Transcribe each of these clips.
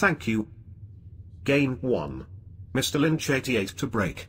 Thank you. Game 1. Mr. Lynch 88 to break.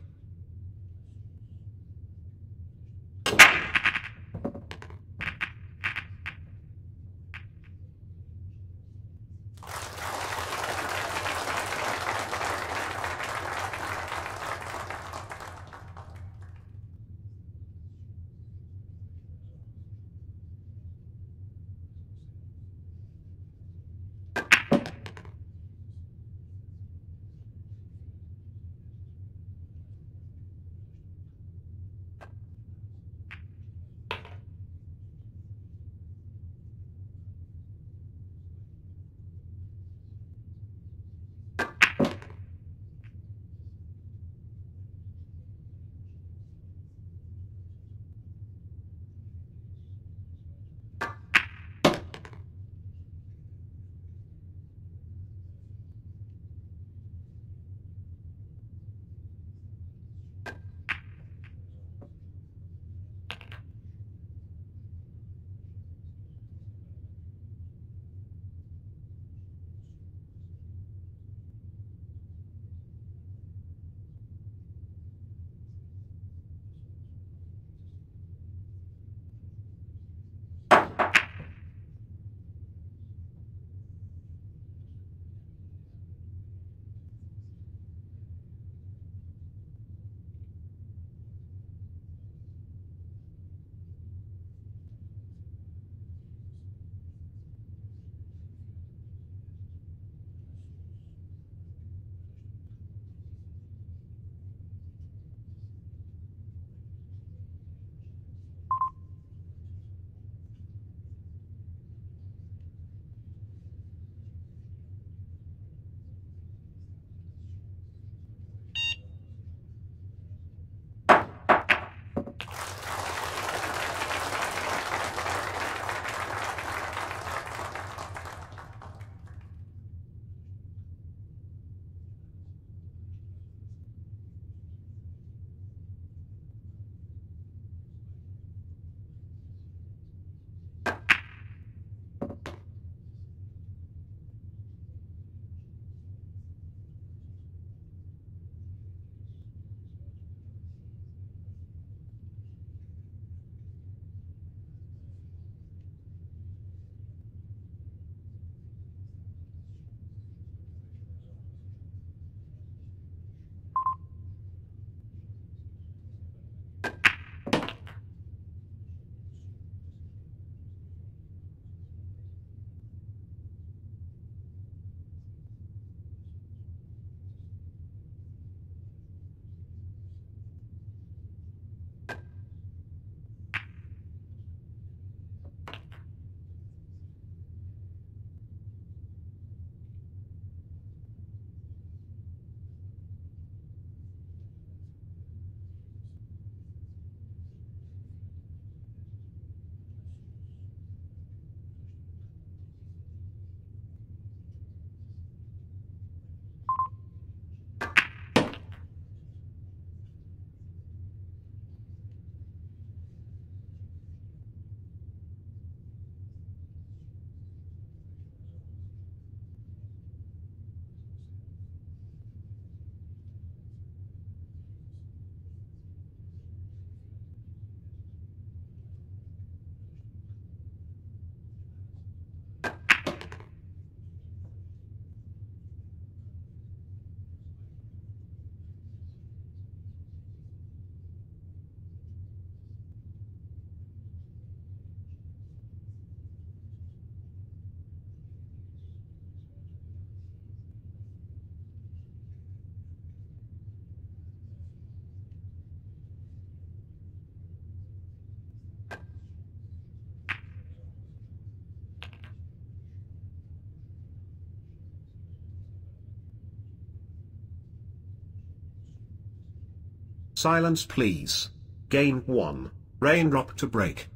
Silence please. Game 1. Raindrop to break.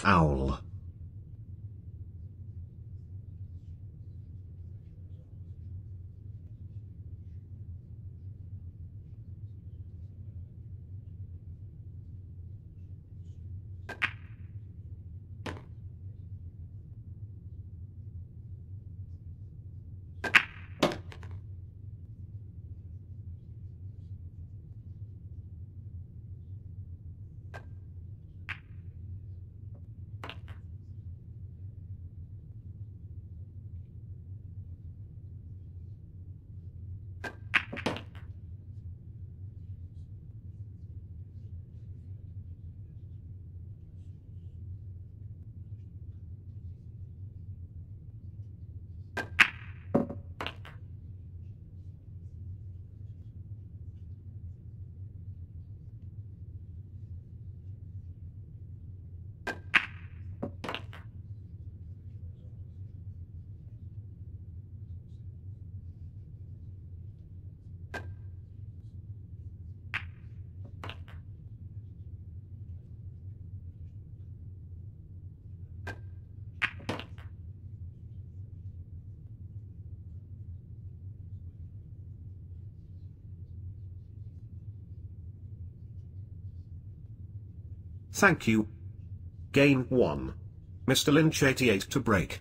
Foul. Thank you. Game 1. Mr. Lynch 88 to break.